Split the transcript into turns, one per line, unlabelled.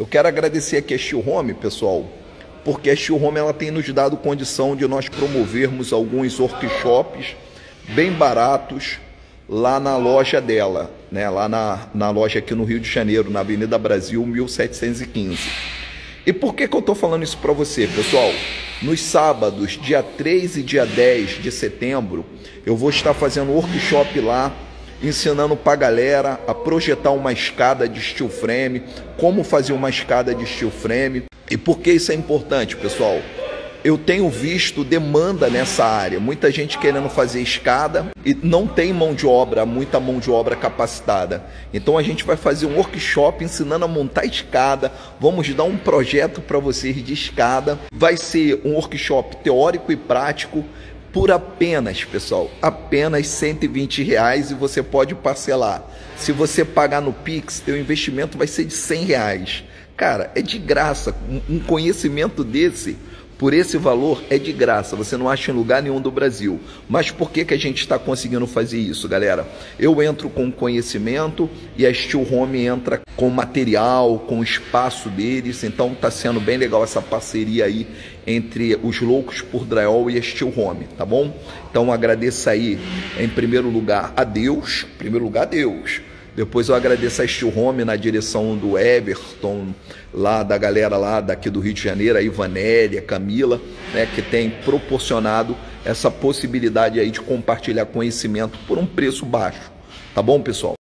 Eu quero agradecer aqui a Steel Home, pessoal, porque a Steel Home ela tem nos dado condição de nós promovermos alguns workshops bem baratos lá na loja dela, né? lá na, na loja aqui no Rio de Janeiro, na Avenida Brasil 1715. E por que, que eu estou falando isso para você, pessoal? Nos sábados, dia 3 e dia 10 de setembro, eu vou estar fazendo workshop lá, ensinando para galera a projetar uma escada de steel frame, como fazer uma escada de steel frame. E por que isso é importante, pessoal? eu tenho visto demanda nessa área, muita gente querendo fazer escada e não tem mão de obra, muita mão de obra capacitada. Então a gente vai fazer um workshop ensinando a montar escada. Vamos dar um projeto para vocês de escada. Vai ser um workshop teórico e prático por apenas, pessoal, apenas 120 reais e você pode parcelar. Se você pagar no Pix, teu investimento vai ser de 100 reais. Cara, é de graça. Um conhecimento desse por esse valor é de graça, você não acha em lugar nenhum do Brasil. Mas por que, que a gente está conseguindo fazer isso, galera? Eu entro com conhecimento e a Steel Home entra com material, com espaço deles, então está sendo bem legal essa parceria aí entre os loucos por drywall e a Steel Home, tá bom? Então agradeço aí em primeiro lugar a Deus, em primeiro lugar a Deus depois eu agradeço a Home na direção do Everton, lá da galera lá daqui do Rio de Janeiro, a Ivanélia, Camila, né, que tem proporcionado essa possibilidade aí de compartilhar conhecimento por um preço baixo. Tá bom, pessoal?